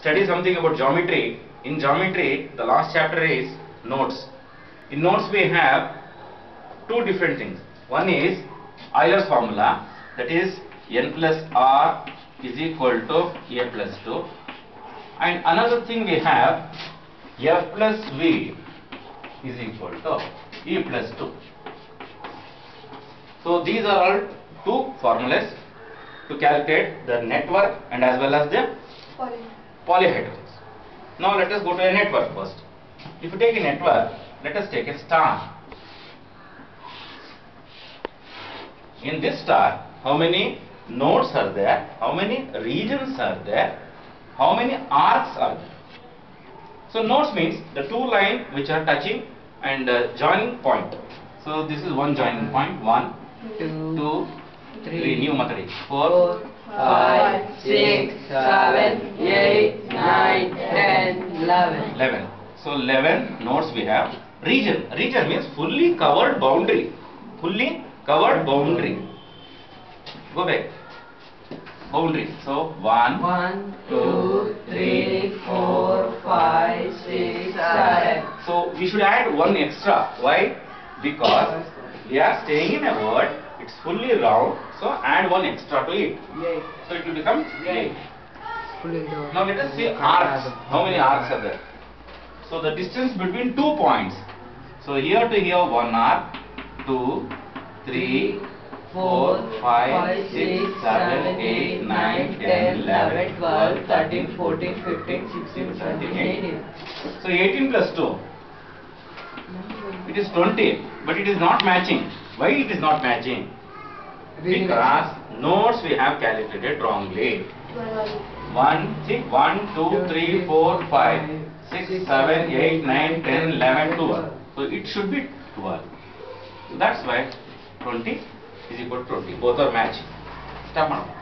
study something about geometry. In geometry, the last chapter is nodes. In nodes, we have two different things. One is Euler's formula, that is n plus r is equal to a plus 2. And another thing we have f plus v is equal to e plus 2. So these are all two formulas to calculate the network and as well as the polyhedrons. Now let us go to a network first. If you take a network, let us take a star. In this star, how many nodes are there? How many regions are there? How many arcs are there? So nodes means the two lines which are touching and uh, joining point. So this is one joining point. One, two, two, three. three, New mathematics. Four, four, five, 11. 11. So 11 nodes we have. Region. Region means fully covered boundary. Fully covered boundary. Go back. Boundary. So 1, 1 2, 3, 4, 5, 6, 7. So we should add one extra. Why? Because we are staying in a word. It's fully round. So add one extra to it. So it will become 8. Fully round. Now let us see arcs. How many arcs are there? So the distance between two points. So here to here one arc, two, three, four, five, six, seven, eight, nine, ten, eleven, twelve, thirteen, fourteen, fifteen, sixteen, seventeen, eighteen. So 18 plus 2, it is 20, but it is not matching. Why it is not matching? Because nodes we have calculated wrongly. 1, see, 1, 2, 3, 4, 5, 6, 7, 8, 9, 10, 11, 12. So it should be 12. So that's why 20 is equal to 20. Both are matching. Stop now.